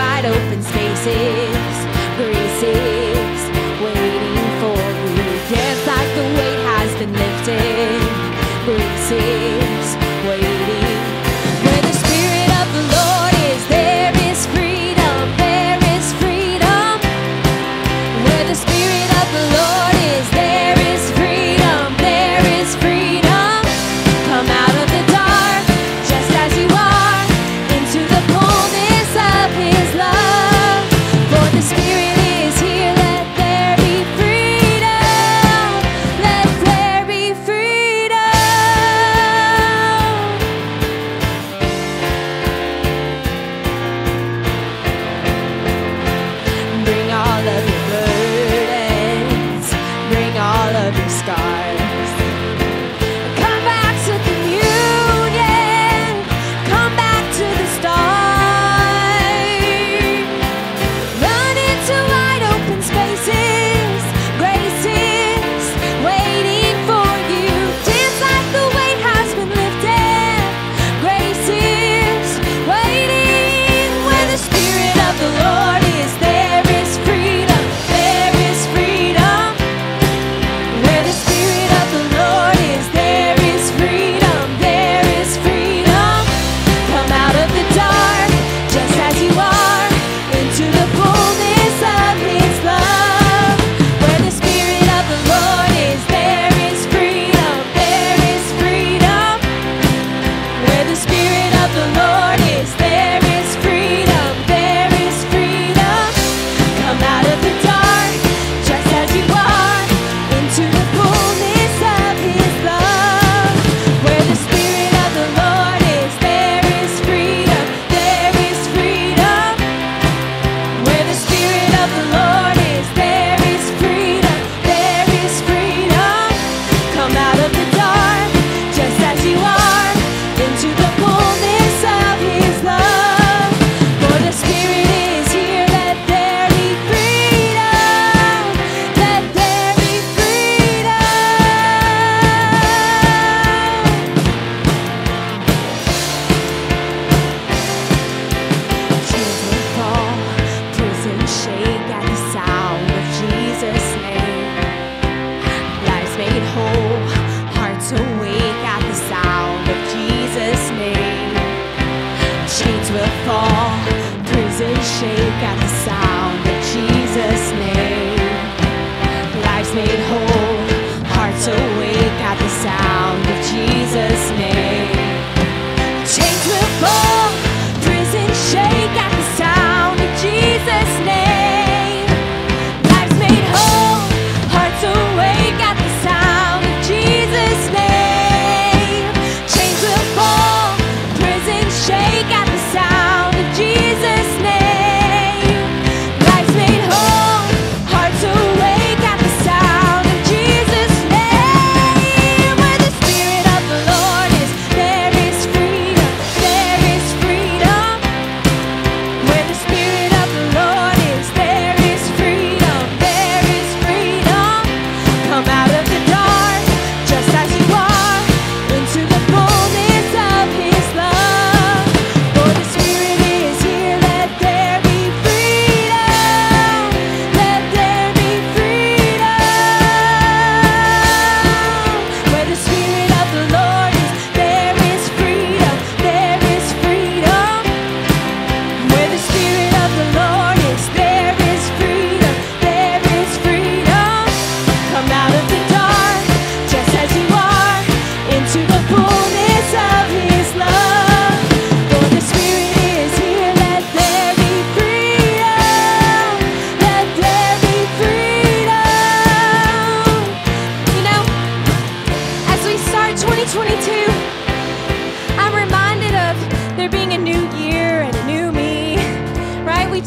wide open spaces, greasy.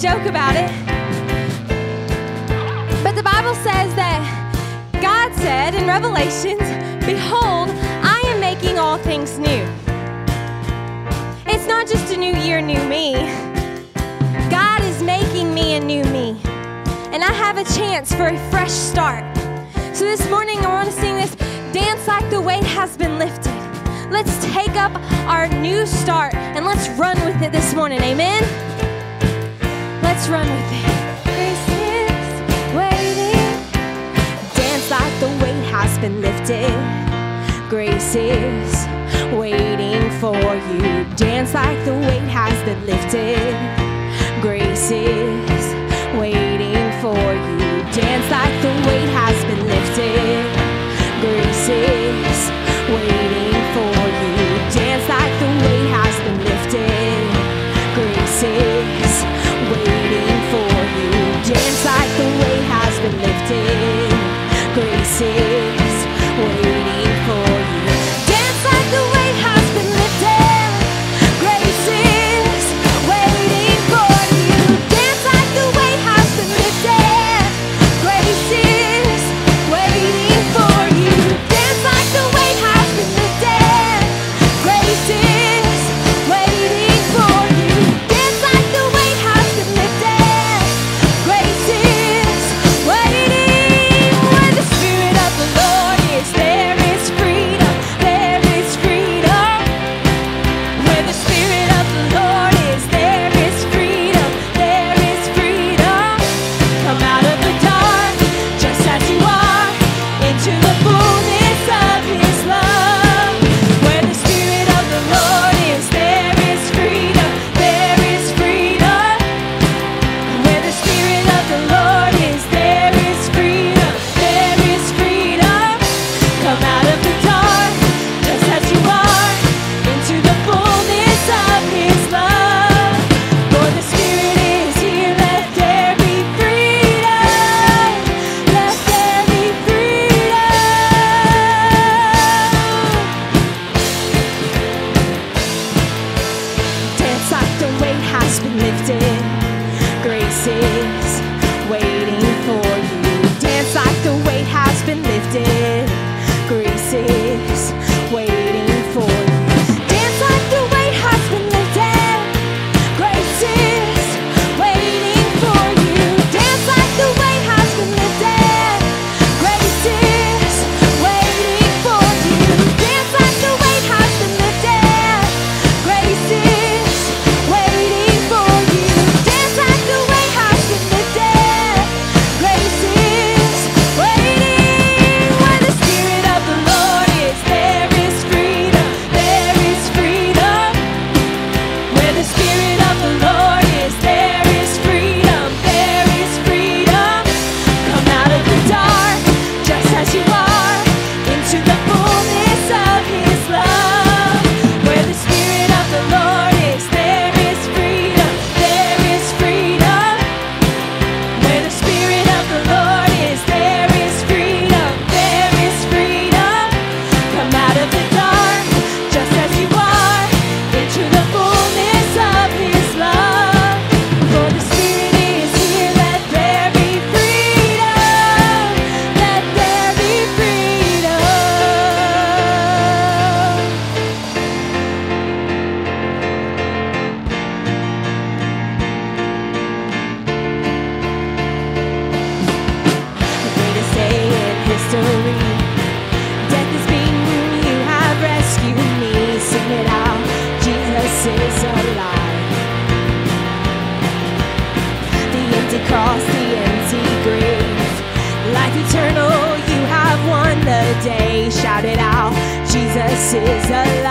joke about it. But the Bible says that God said in Revelations, Behold, I am making all things new. It's not just a new year, new me. God is making me a new me. And I have a chance for a fresh start. So this morning, I want to sing this Dance Like the Weight Has Been Lifted. Let's take up our new start and let's run with it this morning. Amen. Let's run with it. Grace is waiting. Dance like the weight has been lifted. Grace is waiting for you. Dance like the weight has been lifted. Grace is waiting for you. Dance like the soul. Chia.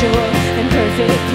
Joy and perfect